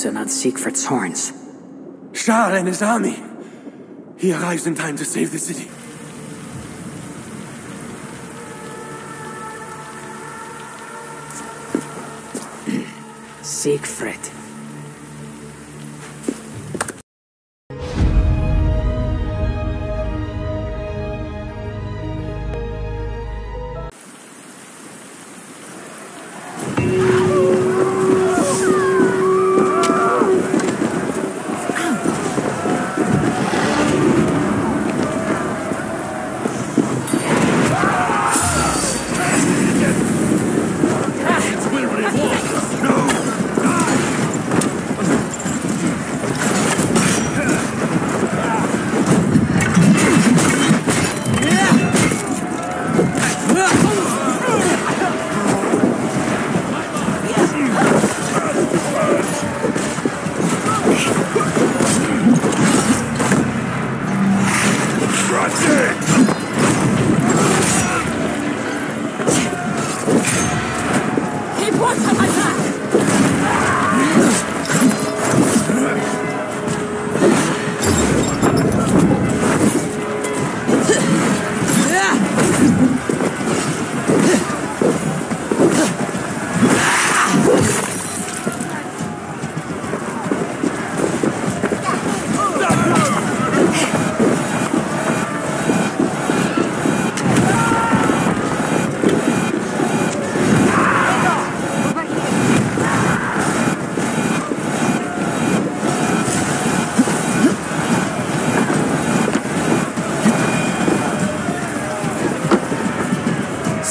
so not Siegfried's horns. Charles and his army. He arrives in time to save the city. Siegfried.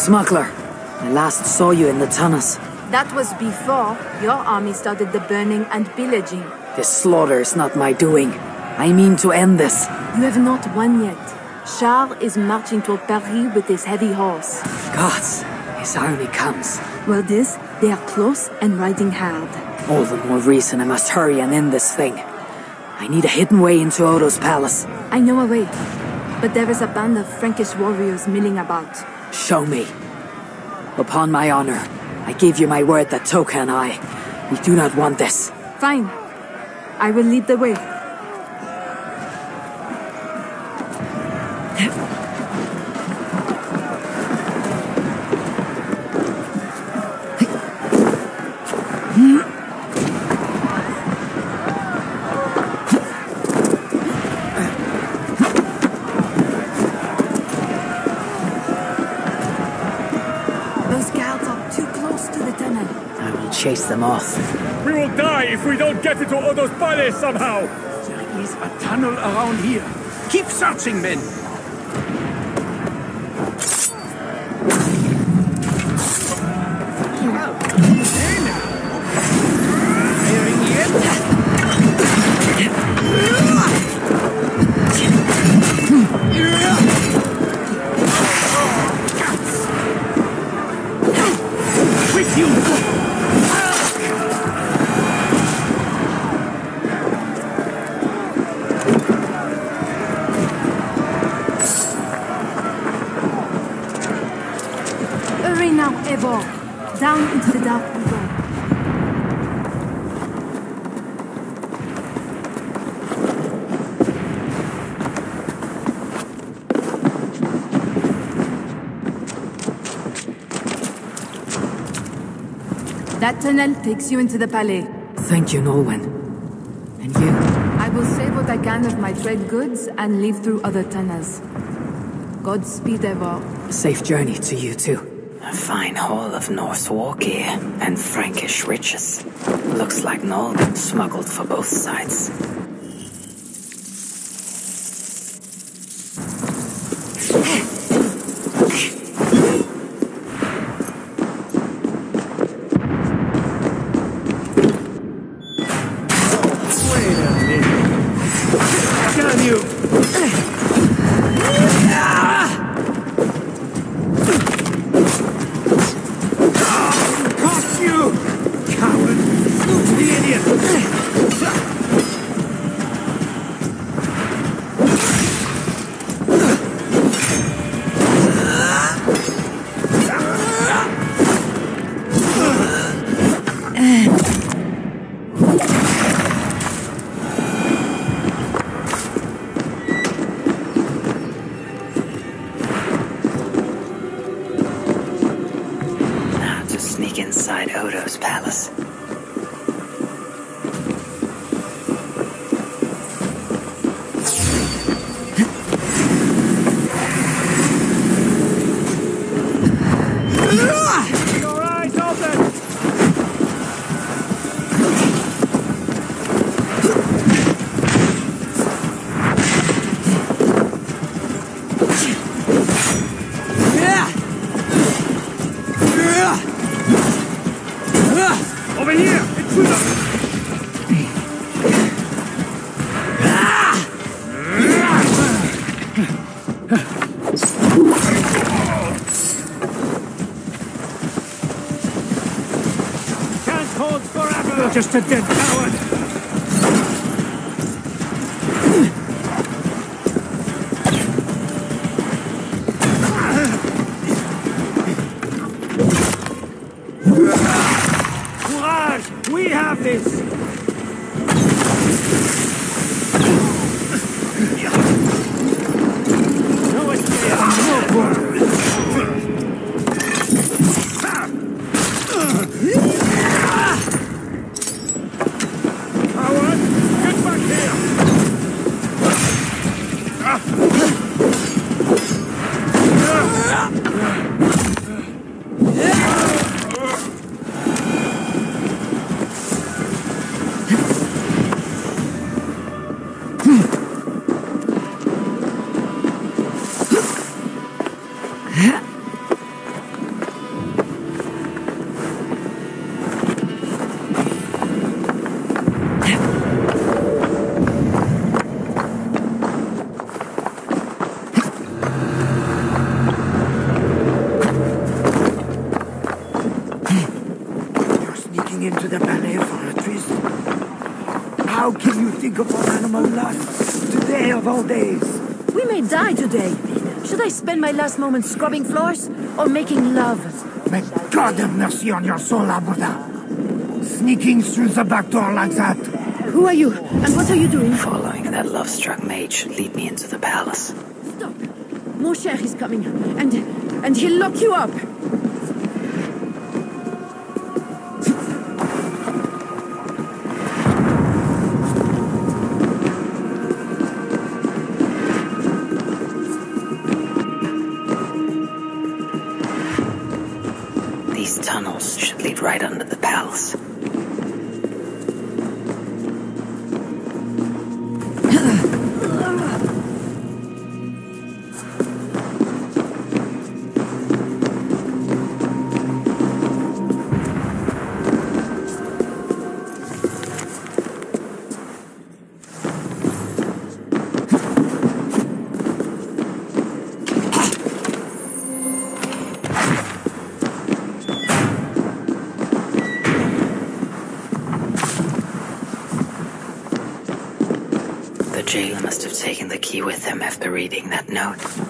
Smuggler, I last saw you in the tunnels. That was before your army started the burning and pillaging. This slaughter is not my doing. I mean to end this. You have not won yet. Charles is marching toward Paris with his heavy horse. Gods, his army comes. Well, this, they are close and riding hard. All the more reason I must hurry and end this thing. I need a hidden way into Odo's palace. I know a way, but there is a band of Frankish warriors milling about. Show me. Upon my honor, I give you my word that Toka and I, we do not want this. Fine. I will lead the way. Chase them off. We will die if we don't get into Odo's palace somehow! There is a tunnel around here. Keep searching, men. That tunnel takes you into the palais. Thank you, Nolwenn. And you? I will save what I can of my trade goods and leave through other tunnels. Godspeed, Eivor. Safe journey to you too. A fine haul of Norse war gear and Frankish riches. Looks like Nolwenn smuggled for both sides. Can't hold forever! Just a dead coward! Spend my last moments scrubbing floors or making love? May God have mercy on your soul, Abuda. Sneaking through the back door like that. Who are you? And what are you doing? Following that love-struck mage lead me into the palace. Stop. Mosher is coming, and and he'll lock you up. Right under the must have taken the key with him after reading that note.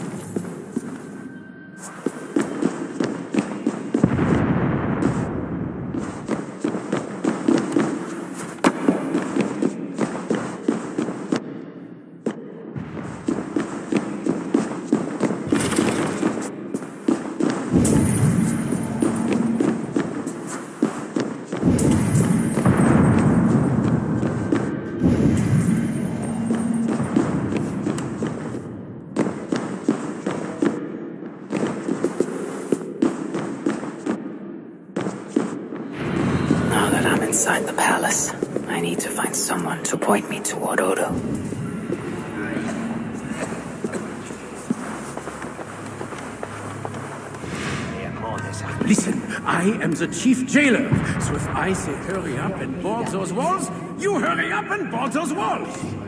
Odo. Listen, I am the chief jailer, so if I say hurry up and board those walls, you hurry up and board those walls.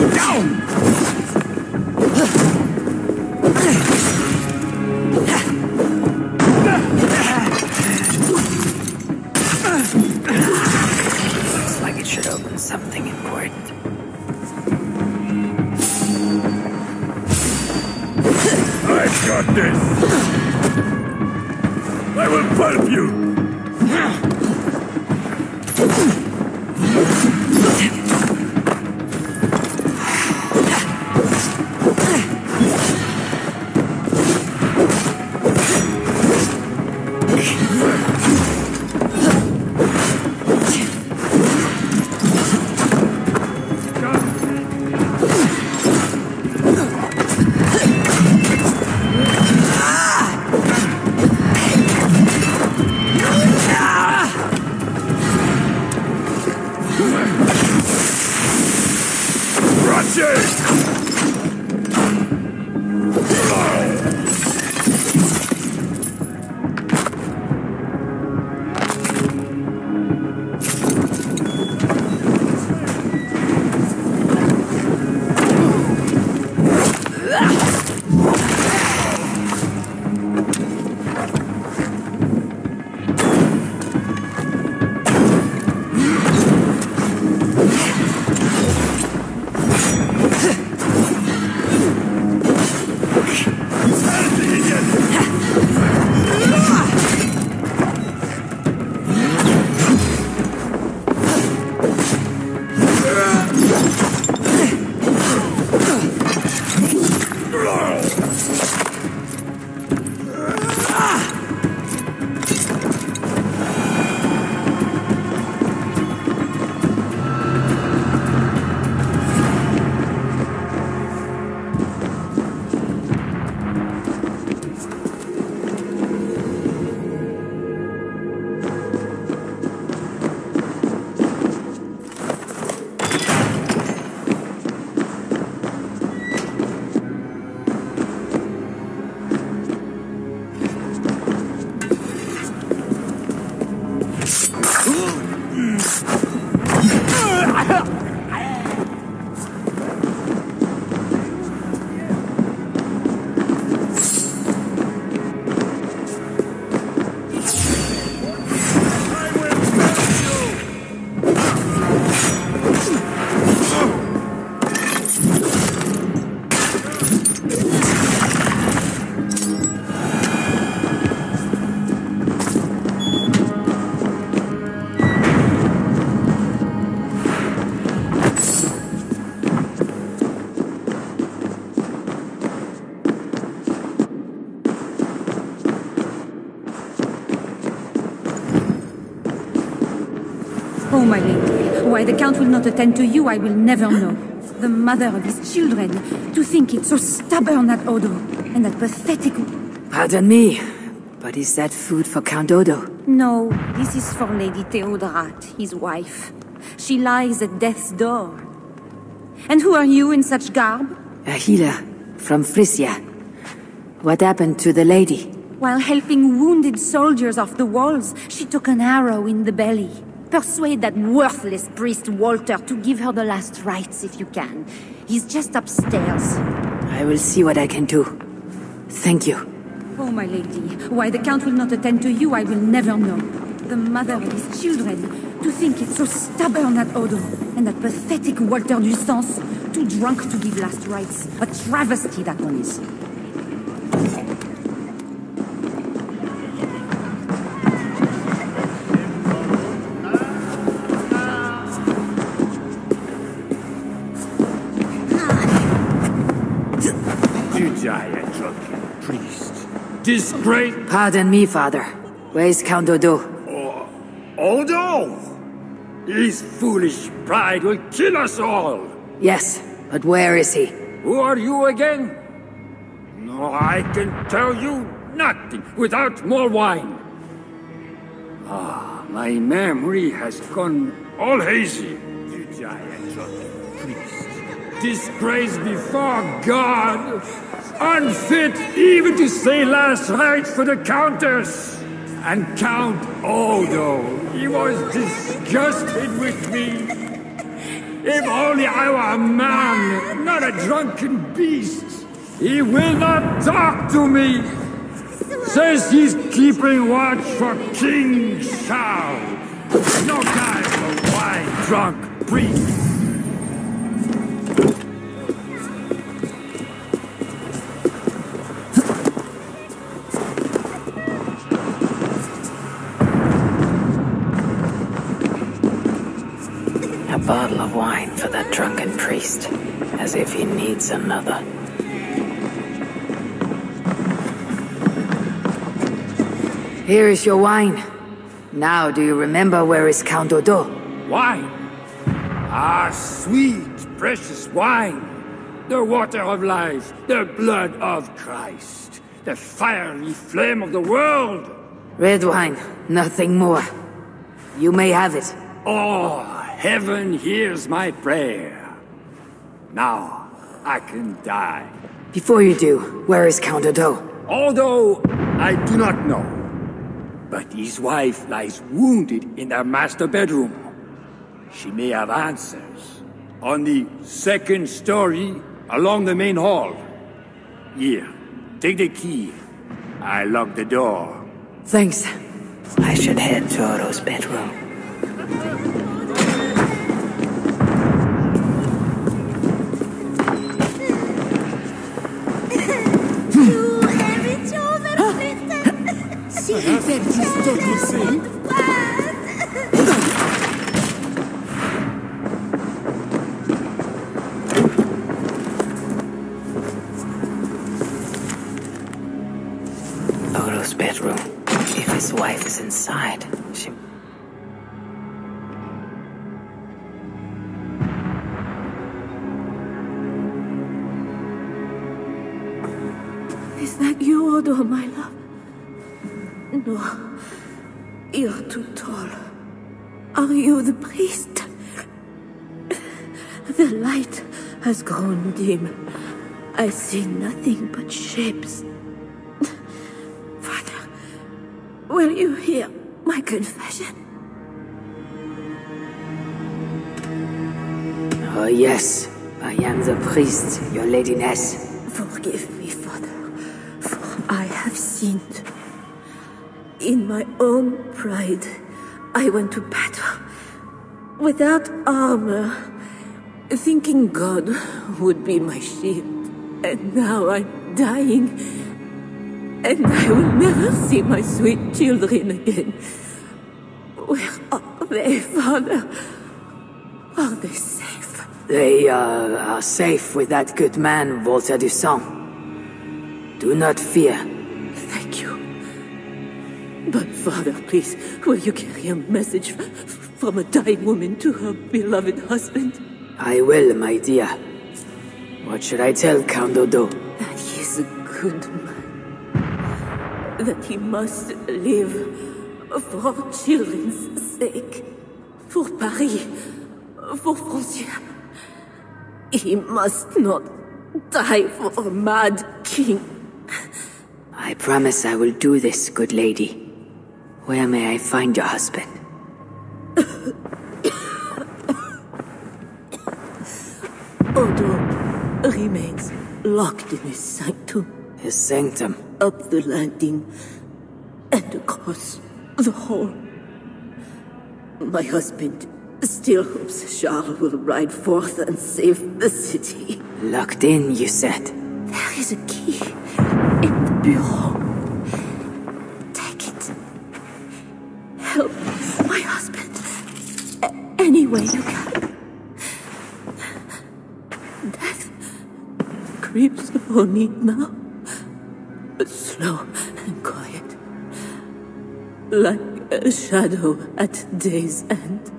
You down! Ratchet! My lady, why the Count will not attend to you, I will never know. The mother of his children, to think it so stubborn, that Odo, and that pathetic... Pardon me, but is that food for Count Odo? No, this is for Lady Theodrate, his wife. She lies at death's door. And who are you in such garb? A healer from Frisia. What happened to the lady? While helping wounded soldiers off the walls, she took an arrow in the belly. Persuade that worthless priest Walter to give her the last rites if you can. He's just upstairs. I will see what I can do. Thank you. Oh, my lady, why the Count will not attend to you, I will never know. The mother of his children, to think it's so stubborn, that Odo, and that pathetic Walter du Sens, too drunk to give last rites. A travesty, that one is. Priest. Disgrace. Pardon me, father. Where's Count Odo? Odo! His foolish pride will kill us all! Yes, but where is he? Who are you again? No, I can tell you nothing without more wine. Ah, my memory has gone all hazy. You giant drunken priest. Disgraced before God. Unfit even to say last rites for the countess. And Count Odo, he was disgusted with me. If only I were a man, not a drunken beast. He will not talk to me. Says he's keeping watch for King Shao. No time for wine drunk priest. Priest, as if he needs another. Here is your wine. Now, do you remember where is Count Odo? Wine? Ah, sweet, precious wine. The water of life, the blood of Christ, the fiery flame of the world. Red wine, nothing more. You may have it. Oh, heaven hears my prayer. Now, I can die. Before you do, where is Count Odo? Although I do not know. But his wife lies wounded in their master bedroom. She may have answers. On the second story, along the main hall. Here, take the key. I lock the door. Thanks. I should head to Odo's bedroom. Odo's bedroom. If his wife is inside, she... Is that you, Odo, my love? No. You're too tall. Are you the priest? The light has grown dim. I see nothing but shapes. Father, will you hear my confession? Oh, yes. I am the priest, your ladiness. Forgive me, Father, for I have sinned. In my own pride, I went to battle without armor, thinking God would be my shield. And now I'm dying, and I will never see my sweet children again. Where are they, Father? Are they safe? They uh, are safe with that good man, Walter Dusson. Do not fear. But, Father, please, will you carry a message from a dying woman to her beloved husband? I will, my dear. What should I tell Count Odo? That he is a good man. That he must live for children's sake. For Paris. For Francia. He must not die for a mad king. I promise I will do this, good lady. Where may I find your husband? Odo remains locked in his sanctum. His sanctum. Up the landing and across the hall. My husband still hopes Charles will ride forth and save the city. Locked in, you said. There is a key in the bureau. Help my husband a- any way you can. Death creeps upon me now, but slow and quiet, like a shadow at day's end.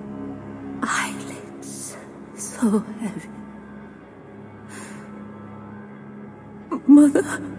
Eyelids so heavy. Mother,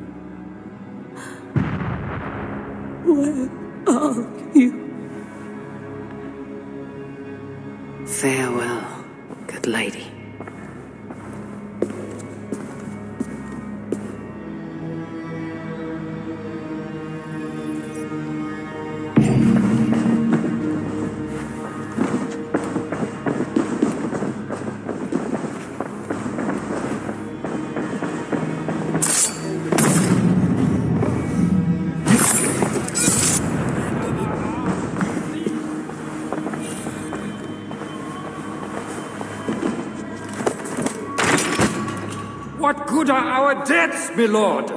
What good are our deaths, my lord?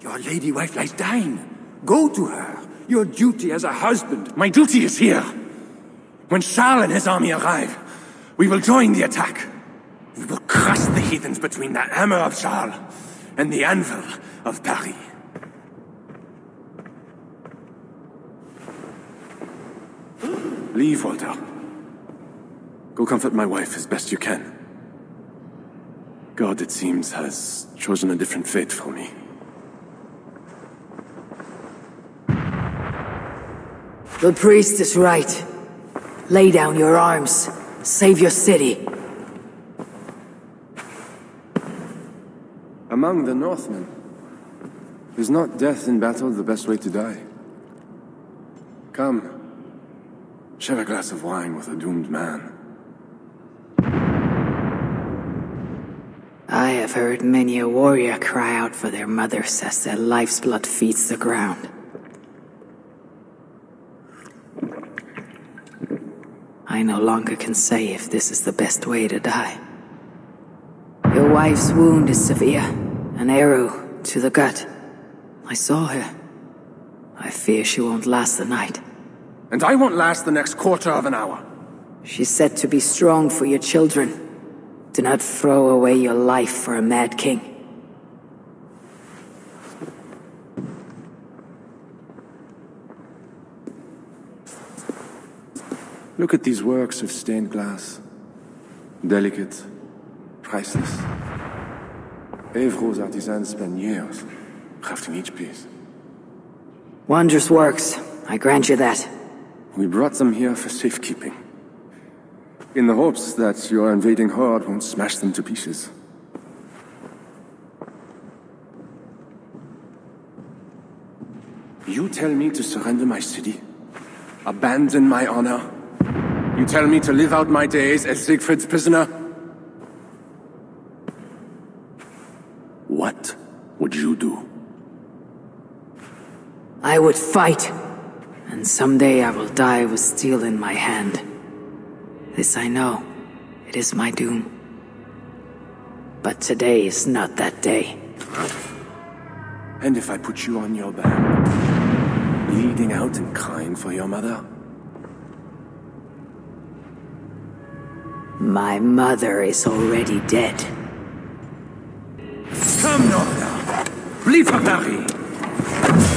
Your lady wife lies dying. Go to her. Your duty as a husband. My duty is here. When Charles and his army arrive, We will join the attack. We will crush the heathens between the hammer of Charles and the anvil of Paris. Leave, Walter. Go comfort my wife as best you can. God, it seems, has chosen a different fate for me. The priest is right. Lay down your arms. Save your city. Among the Northmen, is not death in battle the best way to die? Come, share a glass of wine with a doomed man. I have heard many a warrior cry out for their mothers as their life's blood feeds the ground. I no longer can say if this is the best way to die. Your wife's wound is severe. An arrow to the gut. I saw her. I fear she won't last the night. And I won't last the next quarter of an hour. She's said to be strong for your children. Do not throw away your life for a mad king. Look at these works of stained glass. Delicate, priceless. Evreux's artisans spend years crafting each piece. Wondrous works. I grant you that. We brought them here for safekeeping. In the hopes that your invading horde won't smash them to pieces. You tell me to surrender my city? Abandon my honor? You tell me to live out my days as Siegfried's prisoner? What would you do? I would fight. And someday I will die with steel in my hand. This I know. It is my doom. But today is not that day. And if I put you on your back, bleeding out and crying for your mother? My mother is already dead. Come, Norda! Flee for Paris!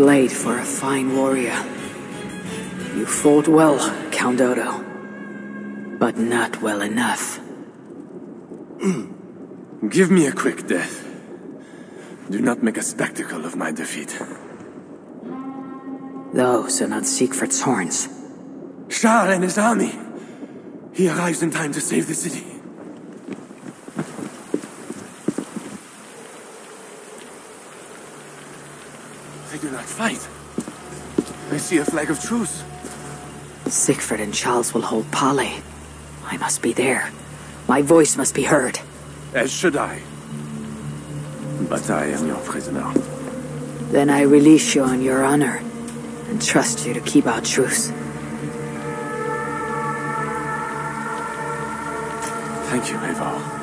Blade for a fine warrior. You fought well, Count Odo. But not well enough. Give me a quick death. Do not make a spectacle of my defeat. Those are not Siegfried's horns. Charles and his army. He arrives in time to save the city. They do not fight. I see a flag of truce. Siegfried and Charles will hold parley. I must be there. My voice must be heard. As should I. But I am your prisoner. Then I release you on your honor, and trust you to keep our truce. Thank you, Eivor.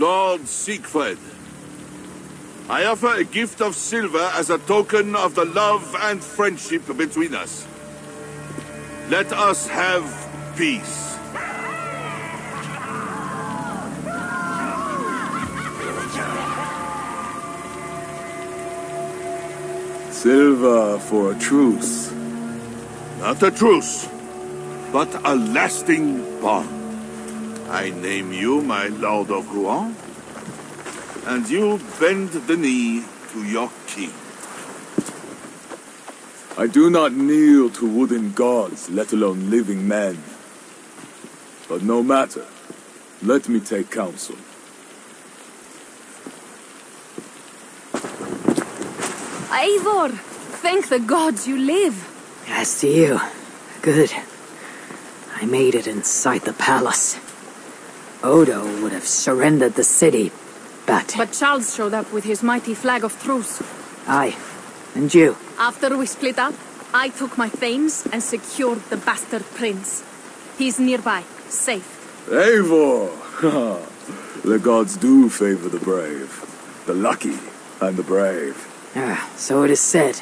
Lord Siegfried, I offer a gift of silver as a token of the love and friendship between us. Let us have peace. Silver for a truce. Not a truce, but a lasting bond. I name you my Lord of Rouen, and you bend the knee to your king. I do not kneel to wooden gods, let alone living men. But no matter. Let me take counsel. Eivor! Thank the gods you live! I see you. Good. I made it inside the palace. Odo would have surrendered the city, but... But Charles showed up with his mighty flag of truce. I. And you. After we split up, I took my thanes and secured the bastard prince. He's nearby, safe. Eivor! the gods do favor the brave. The lucky and the brave. Ah, so it is said.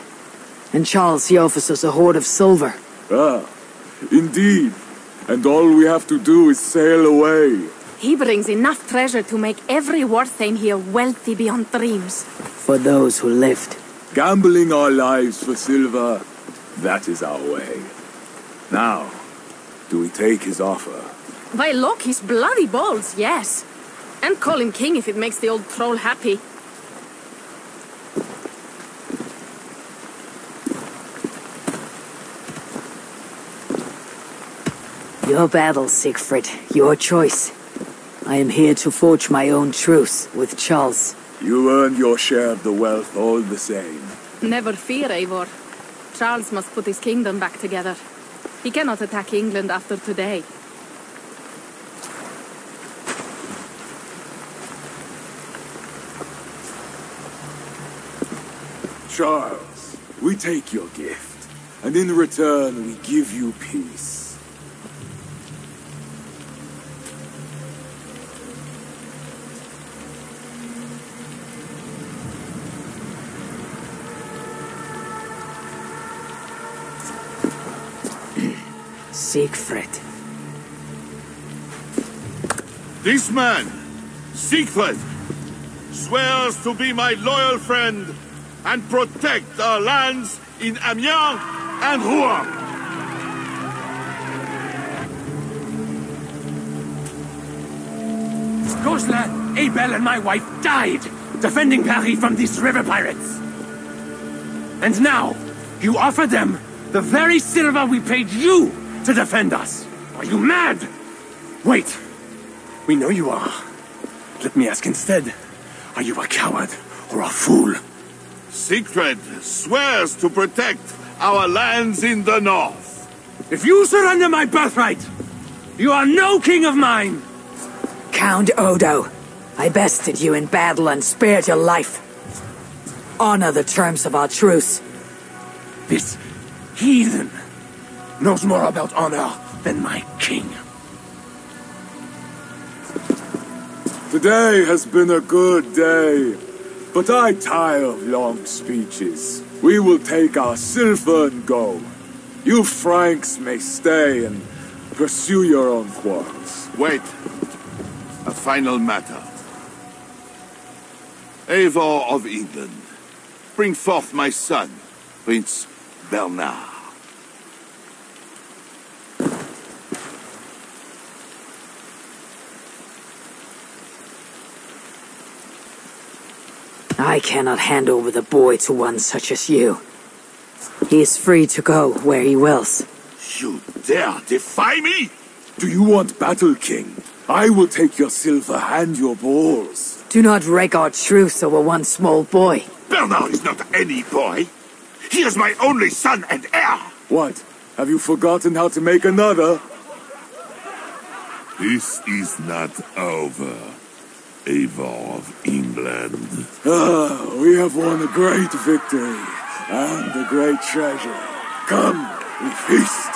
And Charles, he offers us a hoard of silver. Ah, indeed. And all we have to do is sail away. He brings enough treasure to make every Warthane here wealthy beyond dreams. For those who lived. Gambling our lives for silver, that is our way. Now, do we take his offer? By Loki's bloody balls, yes. And call him king if it makes the old troll happy. Your battle, Siegfried. Your choice. I am here to forge my own truce with Charles. You earned your share of the wealth all the same. Never fear, Eivor. Charles must put his kingdom back together. He cannot attack England after today. Charles, we take your gift, and in return we give you peace. Siegfried. This man, Siegfried, swears to be my loyal friend and protect our lands in Amiens and Rouen. Gosla, Abel, and my wife died defending Paris from these river pirates. And now, you offer them the very silver we paid you to defend us. Are you mad? Wait. We know you are. Let me ask instead. Are you a coward or a fool? Siegfried swears to protect our lands in the north. If you surrender my birthright, you are no king of mine. Count Odo, I bested you in battle and spared your life. Honor the terms of our truce. This heathen knows more about honor than my king. Today has been a good day, but I tire of long speeches. We will take our silver and go. You Franks may stay and pursue your own quarrels. Wait. A final matter. Eivor of England, bring forth my son, Prince Bernard. I cannot hand over the boy to one such as you. He is free to go where he wills. You dare defy me? Do you want battle, King? I will take your silver and your balls. Do not wreak our truce over one small boy. Bernard is not any boy. He is my only son and heir. What? Have you forgotten how to make another? This is not over. Eivor of England. Ah, we have won a great victory and a great treasure. Come, we feast.